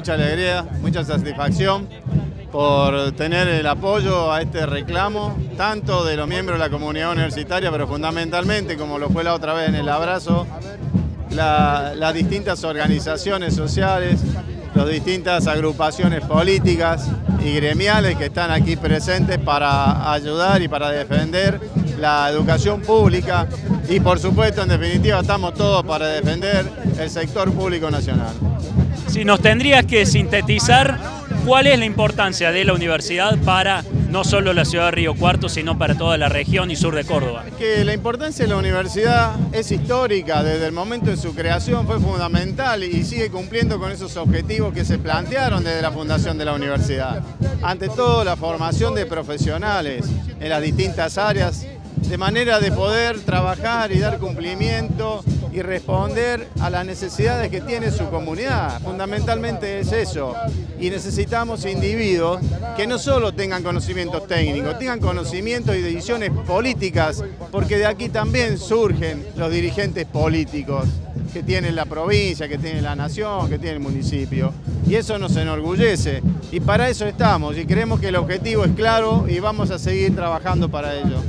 mucha alegría, mucha satisfacción por tener el apoyo a este reclamo, tanto de los miembros de la comunidad universitaria, pero fundamentalmente, como lo fue la otra vez en el abrazo, las distintas organizaciones sociales, las distintas agrupaciones políticas y gremiales que están aquí presentes para ayudar y para defender la educación pública y por supuesto, en definitiva, estamos todos para defender el sector público nacional. Si nos tendrías que sintetizar cuál es la importancia de la universidad para no solo la ciudad de Río Cuarto, sino para toda la región y sur de Córdoba. que la importancia de la universidad es histórica, desde el momento de su creación fue fundamental y sigue cumpliendo con esos objetivos que se plantearon desde la fundación de la universidad. Ante todo, la formación de profesionales en las distintas áreas de manera de poder trabajar y dar cumplimiento y responder a las necesidades que tiene su comunidad. Fundamentalmente es eso. Y necesitamos individuos que no solo tengan conocimientos técnicos, tengan conocimientos y decisiones políticas, porque de aquí también surgen los dirigentes políticos que tiene la provincia, que tiene la nación, que tiene el municipio. Y eso nos enorgullece. Y para eso estamos. Y creemos que el objetivo es claro y vamos a seguir trabajando para ello.